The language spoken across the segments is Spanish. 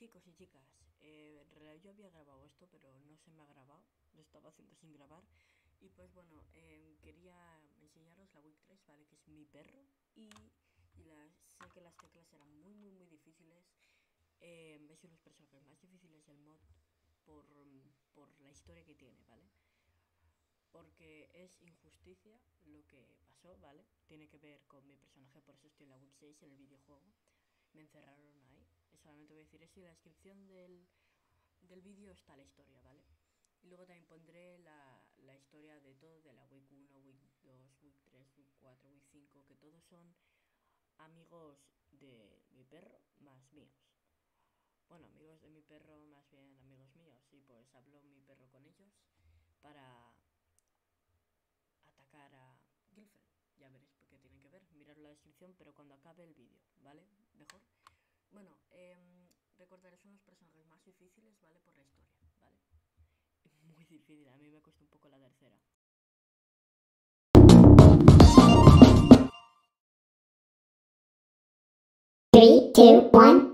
Chicos y chicas, eh, en realidad yo había grabado esto, pero no se me ha grabado, lo estaba haciendo sin grabar. Y pues bueno, em, quería enseñaros la Week 3, ¿vale? Que es mi perro. Y, y sé que las teclas eran muy, muy, muy difíciles. Eh, es uno de los personajes más difíciles del mod por, por la historia que tiene, ¿vale? Porque es injusticia lo que pasó, ¿vale? Tiene que ver con mi personaje, por eso estoy en la Week 6 en el videojuego. Me encerraron ahí. Solamente voy a decir eso y la descripción del, del vídeo está la historia, ¿vale? Y luego también pondré la, la historia de todo, de la Week 1, Week 2, Week 3, Week 4, Week 5, que todos son amigos de mi perro más míos. Bueno, amigos de mi perro, más bien amigos míos. Y pues habló mi perro con ellos para atacar a Gilfred. Ya veréis por qué tienen que ver. Mirar la descripción, pero cuando acabe el vídeo, ¿vale? Mejor. Bueno, eh, recordaré son los personajes más difíciles, ¿vale? Por la historia, ¿vale? Muy difícil, a mí me cuesta un poco la tercera. Three, two, one,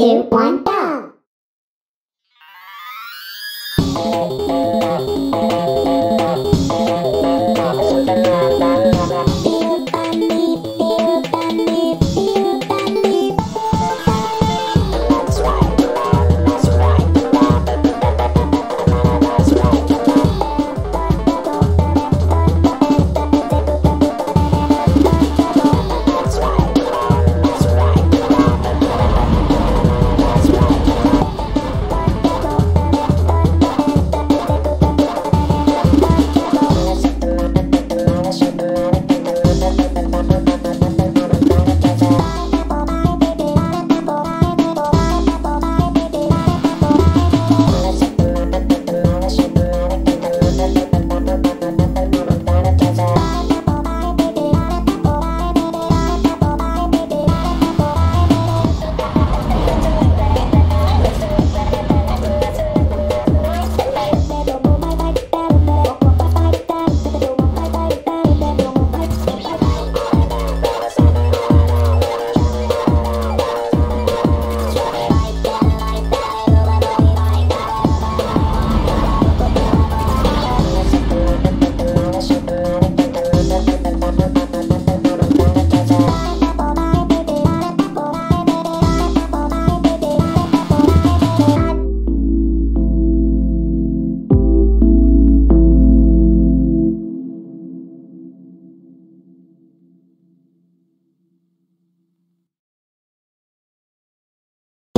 two, one, go!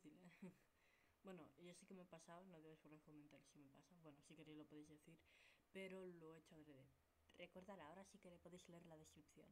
bueno, yo sé que me he pasado, no debes por los comentarios si me pasa. Bueno, si queréis lo podéis decir, pero lo he hecho adrede. Recordad, ahora sí que le podéis leer la descripción.